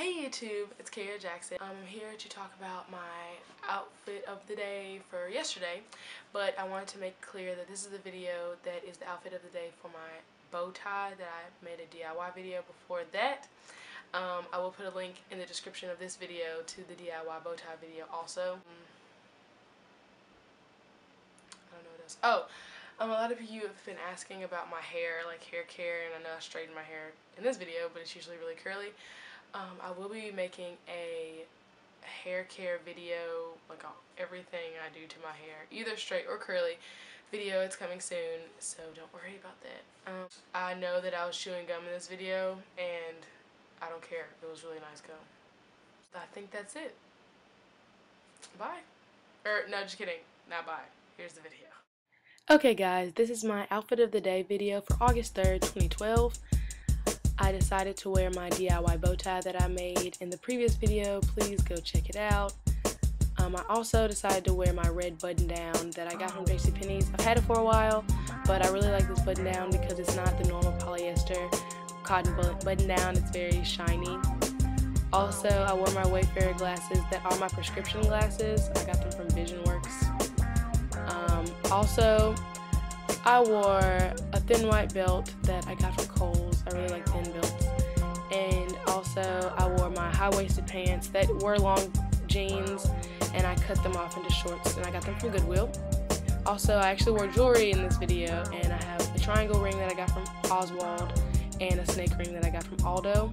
Hey YouTube, it's Karah Jackson. I'm here to talk about my outfit of the day for yesterday, but I wanted to make clear that this is the video that is the outfit of the day for my bow tie that I made a DIY video before that. Um, I will put a link in the description of this video to the DIY bow tie video also. Mm. I don't know what else. Oh, um, a lot of you have been asking about my hair, like hair care, and I know I straightened my hair in this video, but it's usually really curly. Um, I will be making a hair care video, like on everything I do to my hair, either straight or curly video. It's coming soon, so don't worry about that. Um, I know that I was chewing gum in this video, and I don't care. It was really nice gum. I think that's it. Bye. Or, no, just kidding. Not bye. Here's the video. Okay guys, this is my outfit of the day video for August 3rd, 2012. I decided to wear my DIY bow tie that I made in the previous video. Please go check it out. Um, I also decided to wear my red button down that I got from JCPenney's. I've had it for a while, but I really like this button down because it's not the normal polyester cotton button down. It's very shiny. Also, I wore my Wayfarer glasses that are my prescription glasses. I got them from VisionWorks. Um, also, I wore a thin white belt that I got from Kohl's. I really like thin. And also I wore my high-waisted pants that were long jeans and I cut them off into shorts and I got them from Goodwill. Also, I actually wore jewelry in this video and I have a triangle ring that I got from Oswald and a snake ring that I got from Aldo.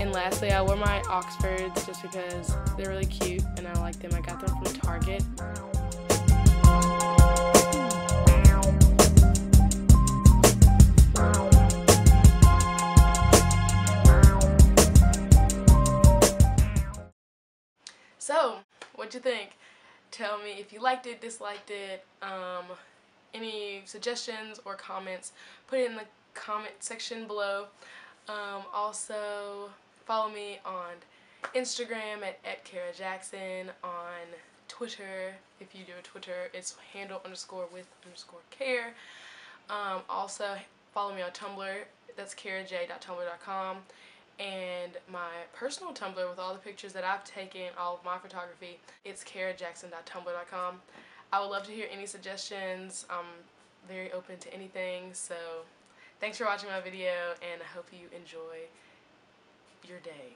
And lastly, I wore my Oxfords just because they're really cute and I like them. I got them from Target. So, what'd you think? Tell me if you liked it, disliked it, um, any suggestions or comments, put it in the comment section below. Um, also, follow me on Instagram at, at Karah Jackson, on Twitter, if you do a Twitter, it's handle underscore with underscore care. Um, also, follow me on Tumblr, that's karahjay.tumblr.com and my personal Tumblr with all the pictures that I've taken, all of my photography, it's karahjackson.tumblr.com. I would love to hear any suggestions. I'm very open to anything. So thanks for watching my video and I hope you enjoy your day.